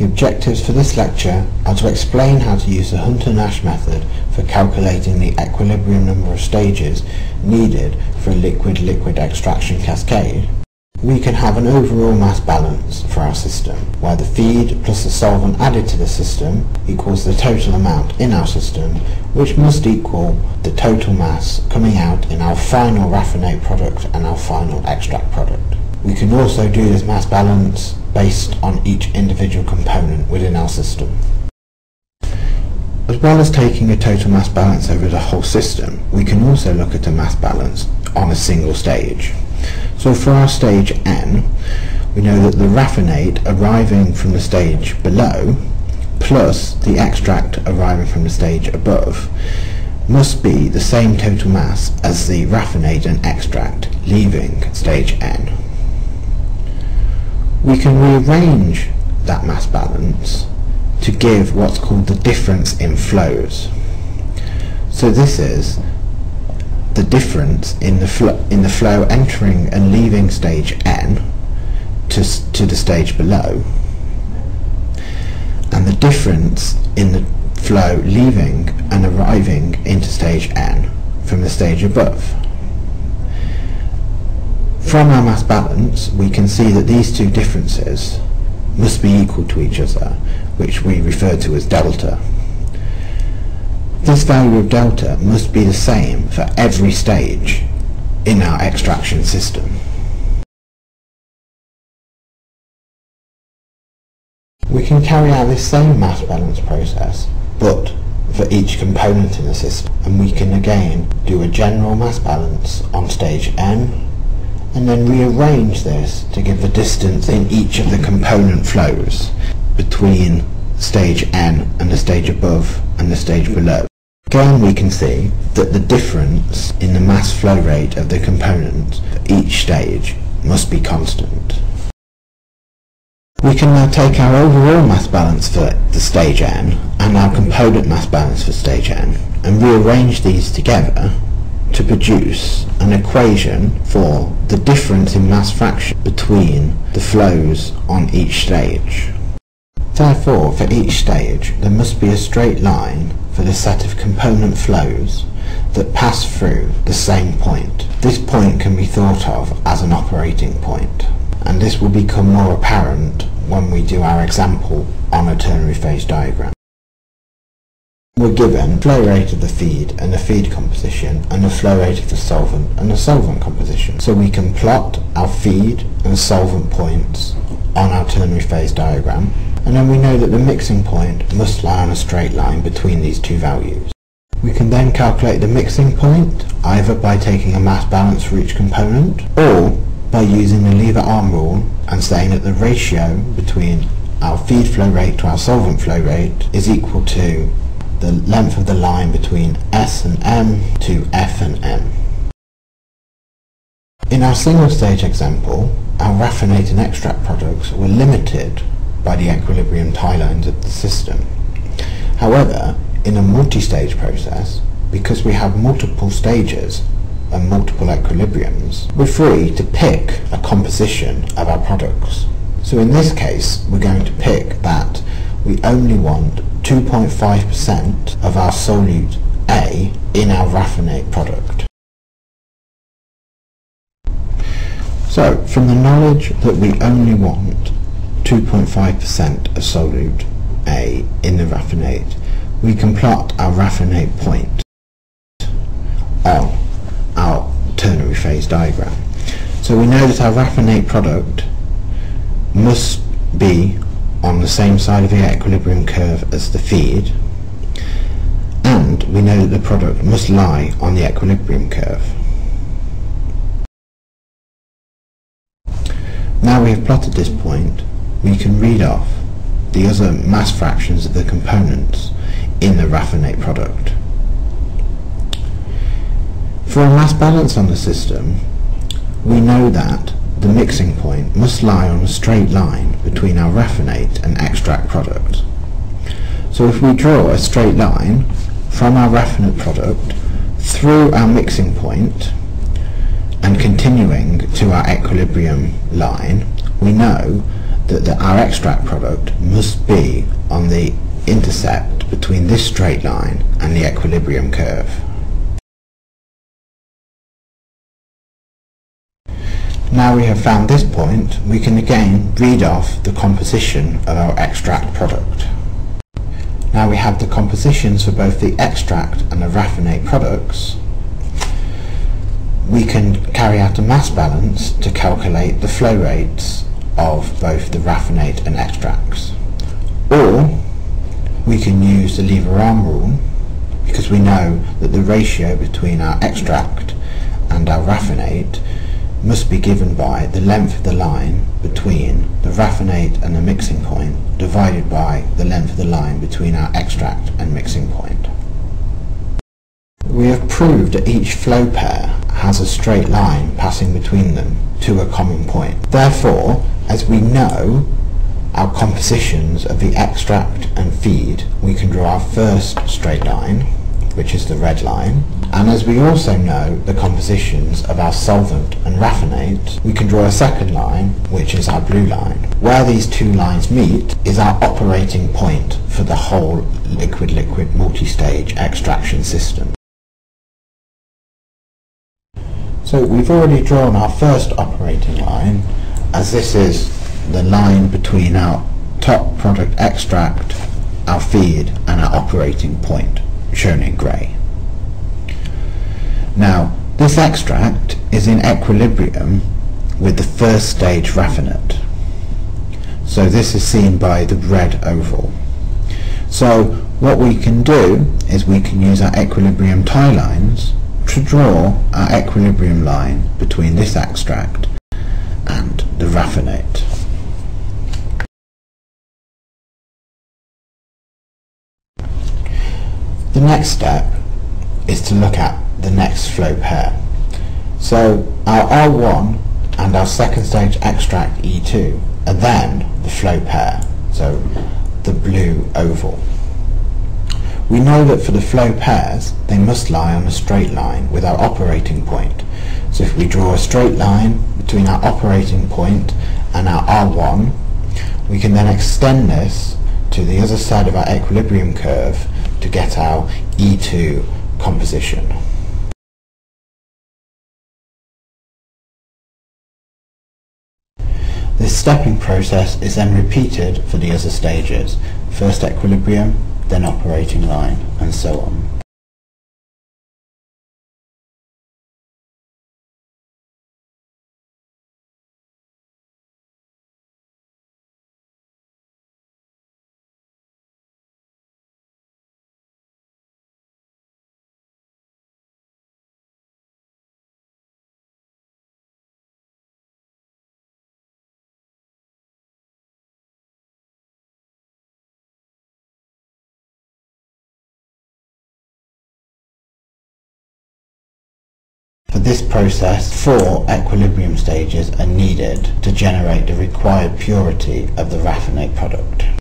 The objectives for this lecture are to explain how to use the Hunter-Nash method for calculating the equilibrium number of stages needed for a liquid-liquid extraction cascade. We can have an overall mass balance for our system, where the feed plus the solvent added to the system equals the total amount in our system, which must equal the total mass coming out in our final raffinate product and our final extract product. We can also do this mass balance based on each individual component within our system. As well as taking a total mass balance over the whole system, we can also look at a mass balance on a single stage. So for our stage N, we know that the raffinate arriving from the stage below plus the extract arriving from the stage above must be the same total mass as the raffinate and extract leaving stage N we can rearrange that mass balance to give what's called the difference in flows. So this is the difference in the, fl in the flow entering and leaving stage n to, to the stage below and the difference in the flow leaving and arriving into stage n from the stage above. From our mass balance, we can see that these two differences must be equal to each other, which we refer to as delta. This value of delta must be the same for every stage in our extraction system. We can carry out this same mass balance process, but for each component in the system, and we can again do a general mass balance on stage n and then rearrange this to give the distance in each of the component flows between stage n and the stage above and the stage below. Again we can see that the difference in the mass flow rate of the component for each stage must be constant. We can now take our overall mass balance for the stage n and our component mass balance for stage n and rearrange these together to produce an equation for the difference in mass fraction between the flows on each stage. Therefore, for each stage, there must be a straight line for the set of component flows that pass through the same point. This point can be thought of as an operating point, and this will become more apparent when we do our example on a ternary phase diagram. We're given flow rate of the feed and the feed composition and the flow rate of the solvent and the solvent composition. So we can plot our feed and solvent points on our ternary phase diagram and then we know that the mixing point must lie on a straight line between these two values. We can then calculate the mixing point either by taking a mass balance for each component or by using the lever arm rule and saying that the ratio between our feed flow rate to our solvent flow rate is equal to the length of the line between S and M to F and M. In our single stage example, our raffinate and extract products were limited by the equilibrium tie lines of the system. However, in a multi-stage process, because we have multiple stages and multiple equilibriums, we're free to pick a composition of our products. So in this case, we're going to pick that we only want 2.5% of our solute A in our raffinate product. So, from the knowledge that we only want 2.5% of solute A in the raffinate, we can plot our raffinate point on our ternary phase diagram. So we know that our raffinate product must be on the same side of the equilibrium curve as the feed and we know that the product must lie on the equilibrium curve. Now we have plotted this point, we can read off the other mass fractions of the components in the raffinate product. For a mass balance on the system, we know that the mixing point must lie on a straight line between our raffinate and extract product. So if we draw a straight line from our raffinate product through our mixing point and continuing to our equilibrium line, we know that the, our extract product must be on the intercept between this straight line and the equilibrium curve. Now we have found this point, we can again read off the composition of our extract product. Now we have the compositions for both the extract and the raffinate products. We can carry out a mass balance to calculate the flow rates of both the raffinate and extracts. Or we can use the lever arm rule because we know that the ratio between our extract and our raffinate must be given by the length of the line between the raffinate and the mixing point divided by the length of the line between our extract and mixing point. We have proved that each flow pair has a straight line passing between them to a common point. Therefore, as we know our compositions of the extract and feed, we can draw our first straight line which is the red line. And as we also know the compositions of our solvent and raffinate, we can draw a second line, which is our blue line. Where these two lines meet is our operating point for the whole liquid-liquid multi-stage extraction system. So we've already drawn our first operating line, as this is the line between our top product extract, our feed, and our operating point shown in grey. Now, this extract is in equilibrium with the first stage raffinate. So this is seen by the red oval. So what we can do is we can use our equilibrium tie lines to draw our equilibrium line between this extract and the raffinate. The next step is to look at the next flow pair. So our R1 and our second stage extract E2 are then the flow pair, so the blue oval. We know that for the flow pairs, they must lie on a straight line with our operating point. So if we draw a straight line between our operating point and our R1, we can then extend this to the other side of our equilibrium curve to get our E2 composition. This stepping process is then repeated for the other stages, first equilibrium, then operating line, and so on. This process, four equilibrium stages are needed to generate the required purity of the raffinate product.